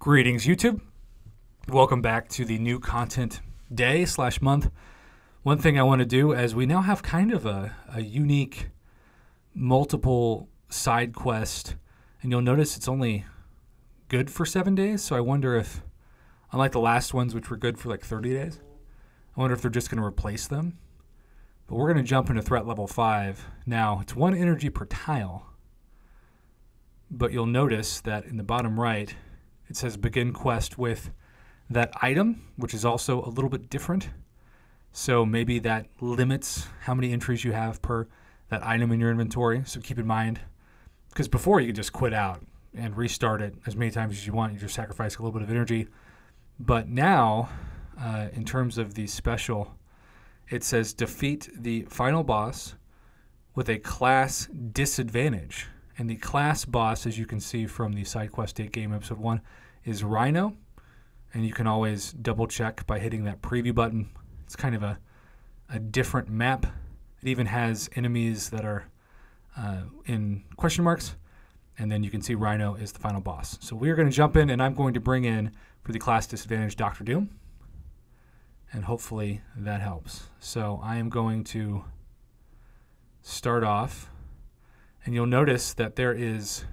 Greetings, YouTube. Welcome back to the new content day slash month. One thing I want to do, as we now have kind of a, a unique multiple side quest, and you'll notice it's only good for seven days. So I wonder if, unlike the last ones, which were good for like 30 days, I wonder if they're just going to replace them. But we're going to jump into threat level five. Now, it's one energy per tile, but you'll notice that in the bottom right, it says begin quest with that item, which is also a little bit different. So maybe that limits how many entries you have per that item in your inventory. So keep in mind, because before you could just quit out and restart it as many times as you want. You just sacrifice a little bit of energy. But now, uh, in terms of the special, it says defeat the final boss with a class disadvantage. And the class boss, as you can see from the side quest date game episode one, is Rhino. And you can always double check by hitting that preview button. It's kind of a, a different map. It even has enemies that are uh, in question marks. And then you can see Rhino is the final boss. So we're going to jump in, and I'm going to bring in for the class disadvantage Doctor Doom. And hopefully that helps. So I am going to start off and you'll notice that there is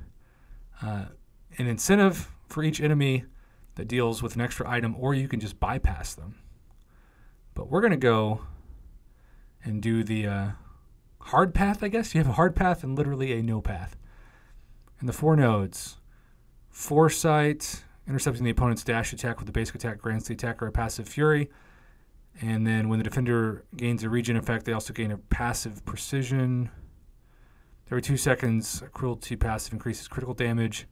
uh, an incentive for each enemy that deals with an extra item, or you can just bypass them. But we're going to go and do the uh, hard path, I guess. You have a hard path and literally a no path. And the four nodes Foresight, intercepting the opponent's dash attack with the basic attack grants the attacker a passive fury. And then when the defender gains a regen effect, they also gain a passive precision. Every two seconds, cruelty passive increases critical damage.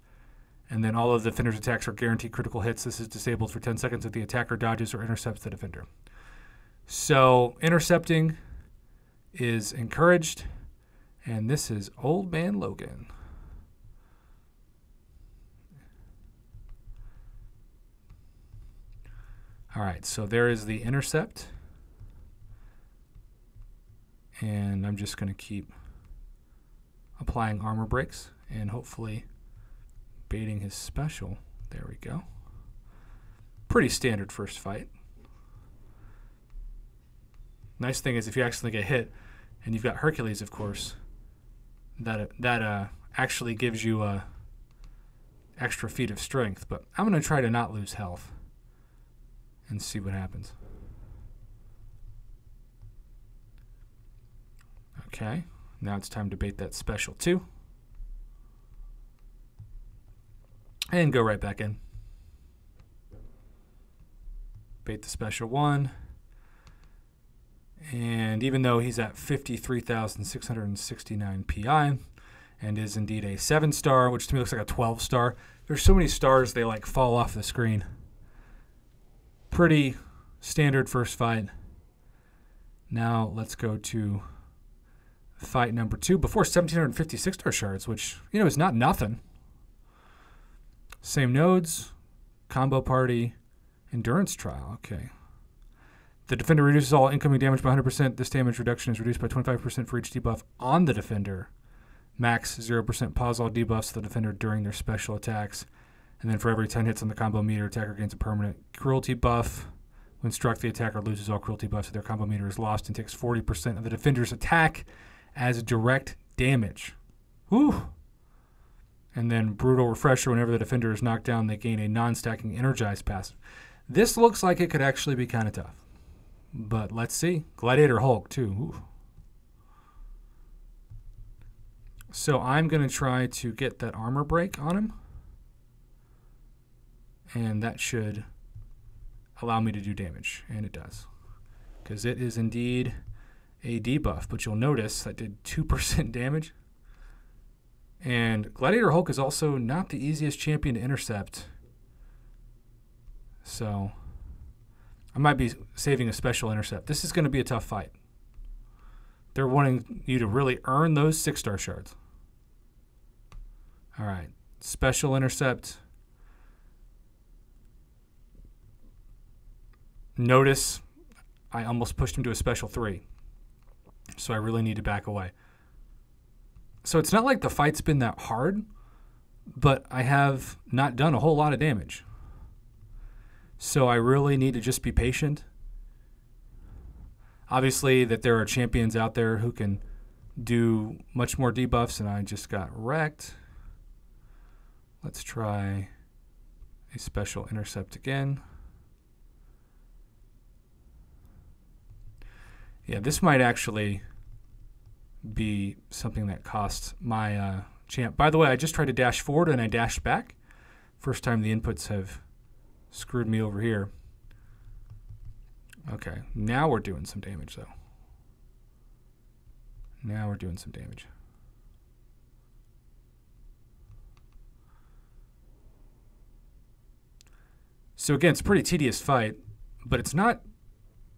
And then all of the defender's attacks are guaranteed critical hits. This is disabled for 10 seconds if the attacker dodges or intercepts the defender. So, intercepting is encouraged. And this is Old Man Logan. All right, so there is the intercept. And I'm just going to keep applying armor breaks and hopefully baiting his special. There we go. Pretty standard first fight. Nice thing is if you accidentally get hit, and you've got Hercules, of course, that that uh, actually gives you a extra feat of strength. But I'm going to try to not lose health and see what happens. Okay. Now it's time to bait that special two. And go right back in. Bait the special one. And even though he's at 53,669 PI and is indeed a 7 star, which to me looks like a 12 star, there's so many stars they like fall off the screen. Pretty standard first fight. Now let's go to fight number two before 1756 star shards, which, you know, is not nothing. Same nodes, combo party, endurance trial. Okay. The defender reduces all incoming damage by 100%. This damage reduction is reduced by 25% for each debuff on the defender. Max 0% pause all debuffs to the defender during their special attacks. And then for every 10 hits on the combo meter, attacker gains a permanent cruelty buff. When struck, the attacker loses all cruelty buffs, so their combo meter is lost and takes 40% of the defender's attack as direct damage. Whew. And then brutal refresher whenever the defender is knocked down, they gain a non-stacking energized passive. This looks like it could actually be kind of tough. But let's see. Gladiator Hulk too. Ooh. So I'm going to try to get that armor break on him. And that should allow me to do damage. And it does. Because it is indeed a debuff, but you'll notice that did 2% damage. And Gladiator Hulk is also not the easiest champion to intercept. So I might be saving a special intercept. This is going to be a tough fight. They're wanting you to really earn those six star shards. All right. Special intercept. Notice I almost pushed him to a special three so I really need to back away. So it's not like the fight's been that hard, but I have not done a whole lot of damage. So I really need to just be patient. Obviously, that there are champions out there who can do much more debuffs, and I just got wrecked. Let's try a special intercept again. Yeah, this might actually be something that costs my uh, champ. By the way, I just tried to dash forward and I dashed back. First time the inputs have screwed me over here. Okay, now we're doing some damage though. Now we're doing some damage. So again, it's a pretty tedious fight, but it's not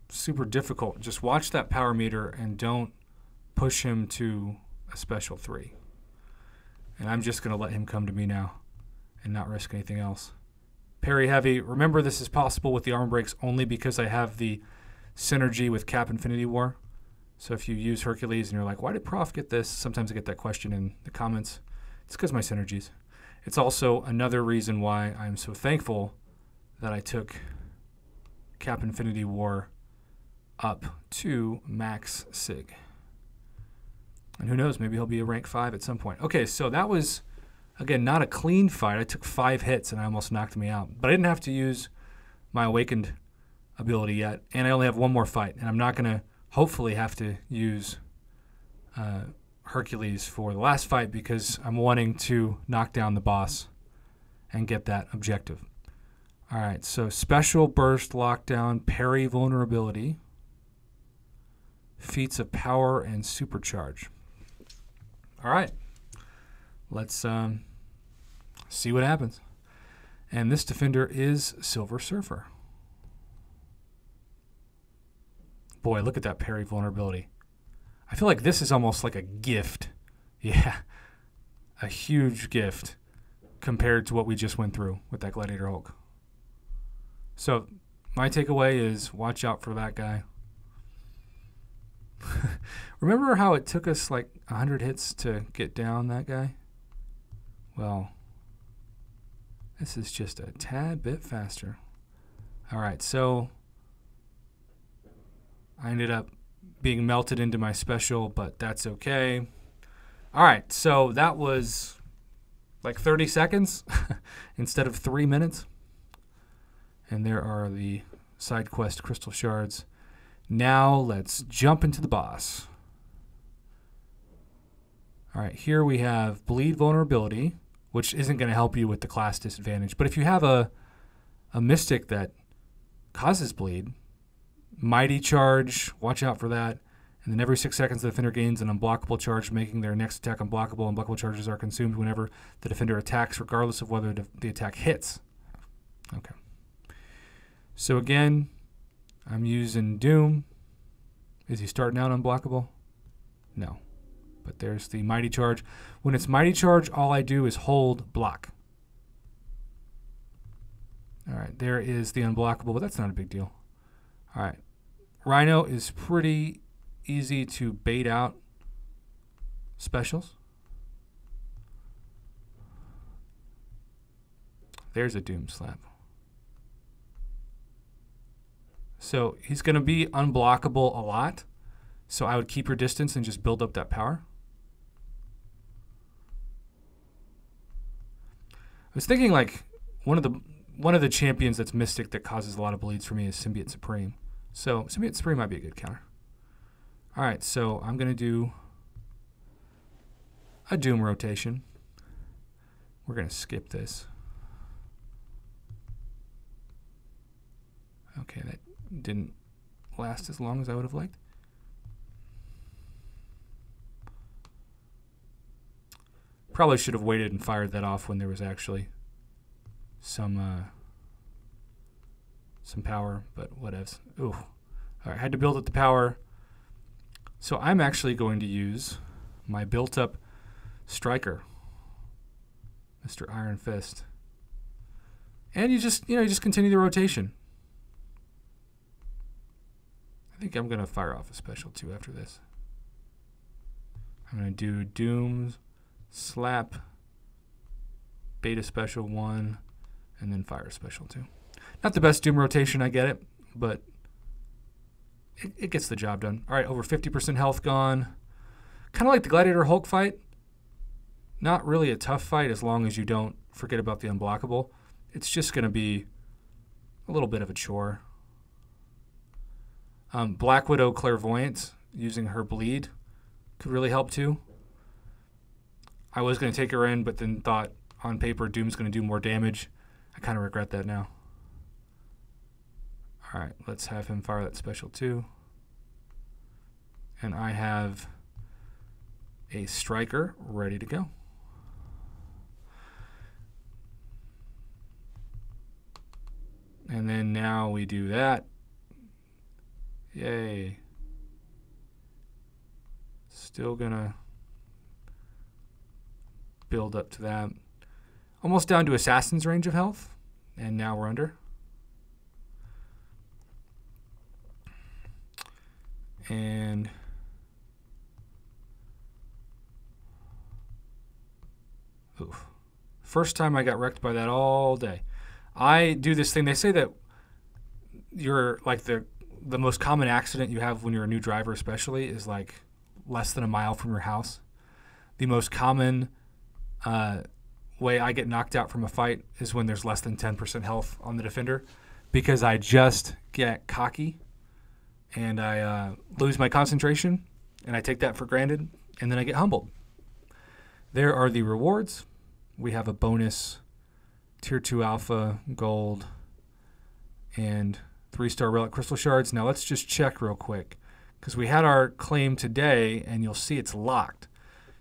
super difficult. Just watch that power meter and don't push him to a special three. And I'm just going to let him come to me now and not risk anything else. Parry heavy. Remember, this is possible with the arm breaks only because I have the synergy with Cap Infinity War. So if you use Hercules and you're like, why did Prof get this? Sometimes I get that question in the comments. It's because my synergies. It's also another reason why I'm so thankful that I took Cap Infinity War up to max sig. And who knows, maybe he'll be a rank 5 at some point. Okay, so that was, again, not a clean fight. I took five hits and I almost knocked me out. But I didn't have to use my awakened ability yet. And I only have one more fight. And I'm not going to, hopefully, have to use uh, Hercules for the last fight because I'm wanting to knock down the boss and get that objective. All right, so special burst lockdown, parry vulnerability, feats of power, and supercharge. All right, let's um, see what happens. And this defender is Silver Surfer. Boy, look at that parry vulnerability. I feel like this is almost like a gift. Yeah, a huge gift compared to what we just went through with that Gladiator Hulk. So, my takeaway is watch out for that guy. Remember how it took us like 100 hits to get down that guy? Well, this is just a tad bit faster. All right, so I ended up being melted into my special, but that's okay. All right, so that was like 30 seconds instead of three minutes. And there are the side quest crystal shards. Now let's jump into the boss. All right, here we have bleed vulnerability, which isn't going to help you with the class disadvantage. But if you have a, a mystic that causes bleed, mighty charge, watch out for that. And then every six seconds, the defender gains an unblockable charge, making their next attack unblockable. Unblockable charges are consumed whenever the defender attacks, regardless of whether the attack hits. Okay. So again, I'm using Doom. Is he starting out unblockable? No. But there's the Mighty Charge. When it's Mighty Charge, all I do is hold block. All right, there is the unblockable, but that's not a big deal. All right. Rhino is pretty easy to bait out specials. There's a Doom Slap. So he's going to be unblockable a lot. So I would keep your distance and just build up that power. Was thinking like one of the one of the champions that's mystic that causes a lot of bleeds for me is Symbiote Supreme. So Symbiote Supreme might be a good counter. All right, so I'm to do a Doom rotation. We're to skip this. Okay, that didn't last as long as I would have liked. Probably should have waited and fired that off when there was actually some uh, some power, but whatevs. Ooh. All right, had to build up the power. So I'm actually going to use my built-up striker, Mr. Iron Fist. And you just, you know, you just continue the rotation. I think I'm going to fire off a special too after this. I'm going to do Doom, Slap, Beta Special 1, and then Fire Special 2. Not the best Doom rotation, I get it, but it, it gets the job done. All right, over 50% health gone. Kind of like the Gladiator Hulk fight. Not really a tough fight as long as you don't forget about the unblockable. It's just going to be a little bit of a chore. Um, Black Widow Claire Voyant using her bleed could really help too. I was going to take her in, but then thought on paper Doom's going to do more damage. I kind of regret that now. All right, let's have him fire that special too. And I have a striker ready to go. And then now we do that. Yay. Still gonna build up to that. Almost down to Assassin's range of health. And now we're under. And oof. First time I got wrecked by that all day. I do this thing. They say that you're like the the most common accident you have when you're a new driver, especially, is like less than a mile from your house. The most common way I get knocked out from a fight is when there's less than 10% health on the defender because I just get cocky and I uh, lose my concentration and I take that for granted and then I get humbled. There are the rewards. We have a bonus tier 2 alpha gold and three star relic crystal shards. Now let's just check real quick because we had our claim today and you'll see it's locked.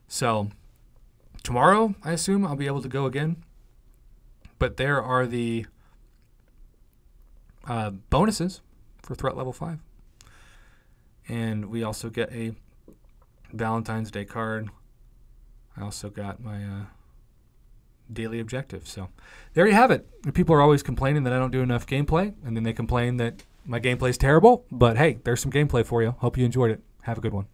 So tomorrow, I assume I'll be able to go again. But there are the uh, bonuses for threat level 5. And we also get a Valentine's Day card. I also got my uh, daily objective. So there you have it. People are always complaining that I don't do enough gameplay, and then they complain that my gameplay is terrible. But hey, there's some gameplay for you. Hope you enjoyed it. Have a good one.